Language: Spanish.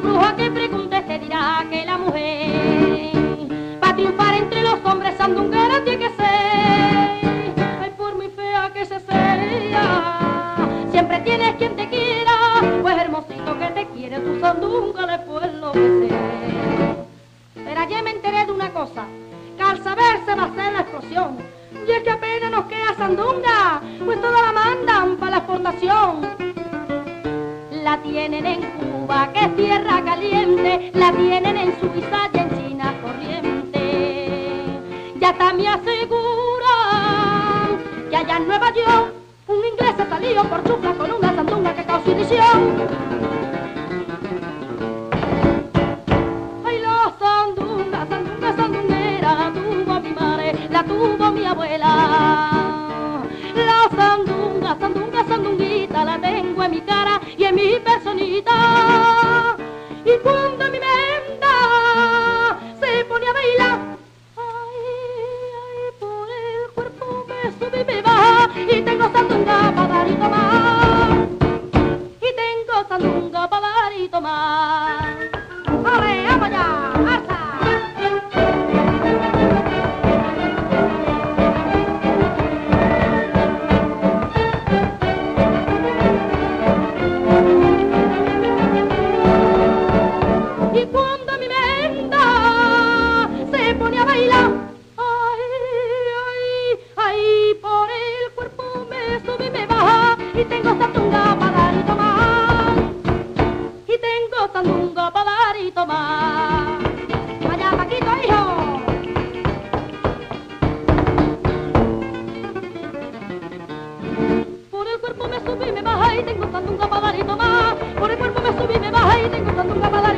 cualquier bruja que pregunte te dirá que la mujer para triunfar entre los hombres sandunguera tiene que ser. Ay, por muy fea que se sea, siempre tienes quien te quiera, pues hermosito que te quiere tu sandunga después lo que sea. Pero ayer me enteré de una cosa, que al saber se va a hacer la explosión. Y es que apenas nos queda sandunga, pues toda la mandan para la exportación la tienen en Cuba, que es tierra caliente, la tienen en Suiza y en China corriente. Ya está me aseguran que allá en Nueva York un inglés ha salido por chufla con una sandunga que causó edición. Ay, la sandunga, sandunga, sandunguera, tuvo mi madre, la tuvo mi abuela. La sandunga, sandunga, sandunguita, personita. Y cuando mi menda se pone a bailar, ay, ay, por el cuerpo me sube y me baja. Y tengo sandunga para dar y tomar. Y tengo sandunga para dar y tomar. Y tengo sandunga para dar y tomar, y tengo sandunga para dar y tomar. Vaya, Paquito, hijo. Por el cuerpo me sube y me baja y tengo sandunga para dar y tomar. Por el cuerpo me sube y me baja y tengo sandunga para dar